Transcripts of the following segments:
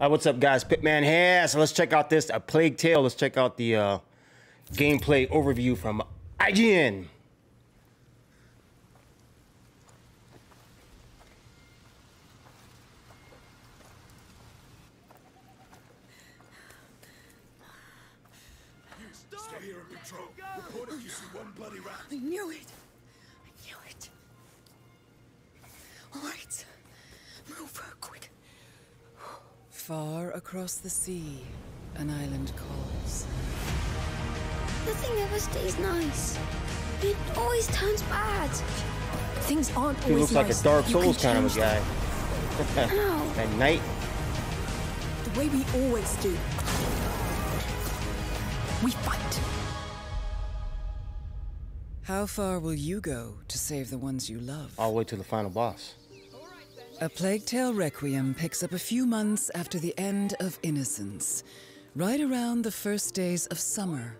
Uh, what's up, guys? PittMan here. So let's check out this A Plague Tale. Let's check out the uh, gameplay overview from IGN. Stay here and patrol. Report if you see one bloody rat. I knew it. I knew it. All right. Move, quick. Far across the sea, an island calls. Nothing ever stays nice. It always turns bad. Things aren't He always looks like nice. a Dark Souls kind of a guy. At night. The way we always do. We fight. How far will you go to save the ones you love? All the way to the final boss. A Plague Tale Requiem picks up a few months after the end of Innocence, right around the first days of summer.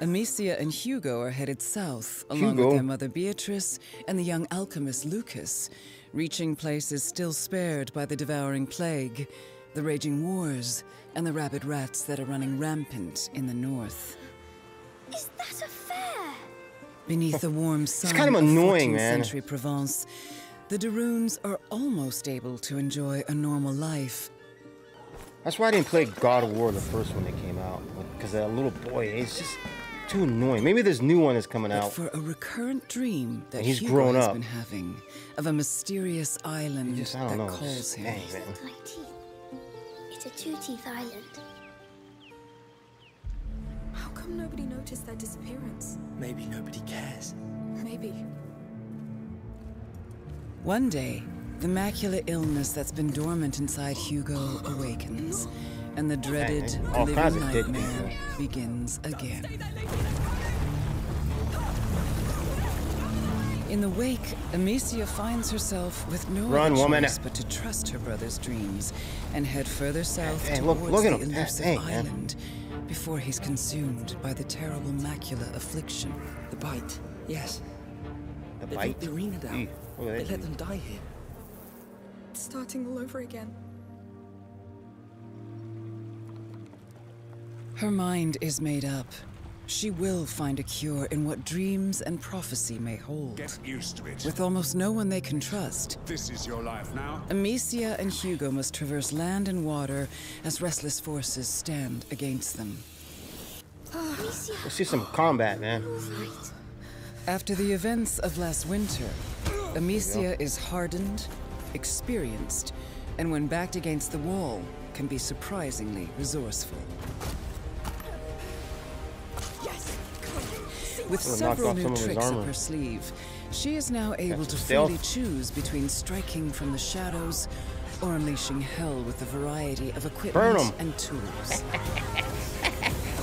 Amicia and Hugo are headed south, along Hugo? with their mother Beatrice and the young alchemist Lucas, reaching places still spared by the devouring plague, the raging wars, and the rabid rats that are running rampant in the north. Is that a fair? Beneath the warm sun it's kind of annoying, 14th man. century Provence, the de Runes are almost able to enjoy a normal life. That's why I didn't play God of War the first one that came out. Because that little boy, he's just too annoying. Maybe this new one is coming But out. for a recurrent dream that he's Hugo grown has up. been having of a mysterious island Just, I don't that know. calls just- him. Dang, man. Like teeth. It's a two-teeth island. How come nobody noticed their disappearance? Maybe nobody cares. Maybe. One day, the macular illness that's been dormant inside Hugo awakens, and the dreaded man. All living nightmare begins again. In the wake, Amicia finds herself with no Run, other woman. choice but to trust her brother's dreams and head further south Hey, look- towards look at the elusive Hey, man. island before he's consumed by the terrible macular affliction. The bite, yes. The bite. The, the arena down. Ew, look at They let them die here. It's starting all over again. Her mind is made up. She will find a cure in what dreams and prophecy may hold. Get used to it. With almost no one they can trust, This is your life now. Amicia and Hugo must traverse land and water as restless forces stand against them. Amicia, Let's see some combat, man. After the events of last winter, Amicia is hardened, experienced, and when backed against the wall, can be surprisingly resourceful. Yes! With several new some of his tricks up her sleeve, she is now able to freely choose between striking from the shadows or unleashing hell with a variety of equipment and tools.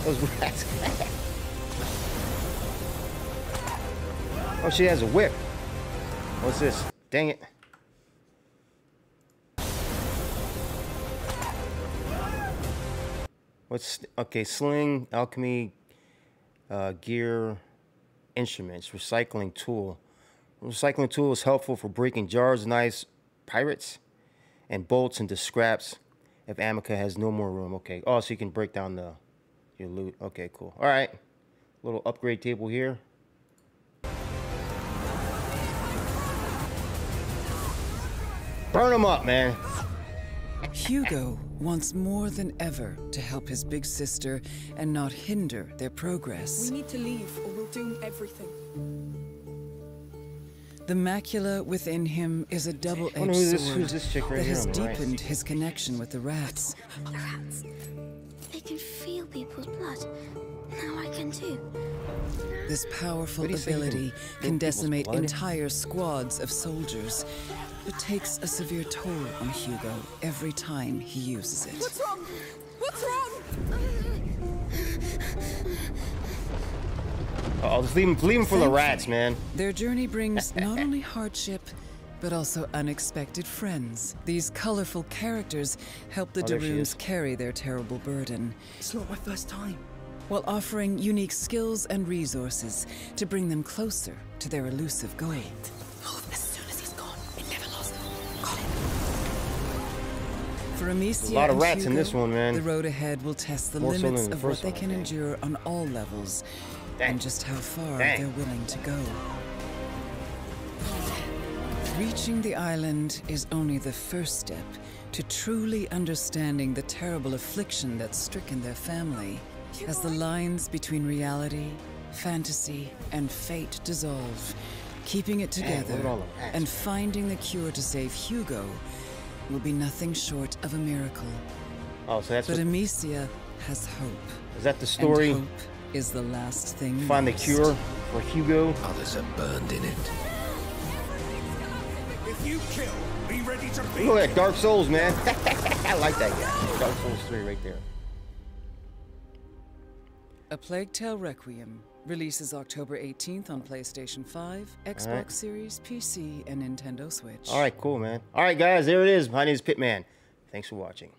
Those rats. oh, she has a whip. What's this? Dang it. What's okay? Sling, alchemy, uh, gear, instruments, recycling tool. Recycling tool is helpful for breaking jars, knives, pirates, and bolts into scraps. If Amicia has no more room, okay. Oh, so you can break down the your loot. Okay, cool. All right, little upgrade table here. Burn them up, man. Hugo wants more than ever to help his big sister and not hinder their progress. We need to leave or we'll doom everything. The macula within him is a double-edged wonder this- sword who's this chick right that here has on right? deepened his connection with the rats. The rats. They can feel people's blood. Now I can too. This powerful What do you say you can ability can decimate entire squads of soldiers, but takes a severe toll on Hugo every time he uses it. What's wrong? What's wrong? Oh, just leave him, leave him for the rats, man. Their journey brings not only hardship, but also unexpected friends. These colorful characters help the Oh, there de Runes carry their terrible burden, It's not my first time. while offering unique skills and resources to bring them closer to their elusive goal. Move For Amicia lot of rats in this one, man. The road ahead will test the More so limits the of what they can endure on all levels, Dang. and just how far Dang. they're willing to go. Reaching the island is only the first step to truly understanding the terrible affliction that's stricken their family. As the lines between reality, fantasy, and fate dissolve, keeping it Dang, together rats, and finding the cure to save Hugo will be nothing short of a miracle. Oh, so that's But what, Amicia has hope. is that the story? And hope is the last thing Find the cure for Hugo. Others are burned in it. If you kill, be ready to be. Look at that Dark Souls, man. I like that guy. Dark Souls 3 right there. A Plague Tale Requiem releases October 18th on PlayStation 5, Xbox right. Series, PC, and Nintendo Switch. All right, cool, man. All right, guys, there it is. My name is PittMan. Thanks for watching.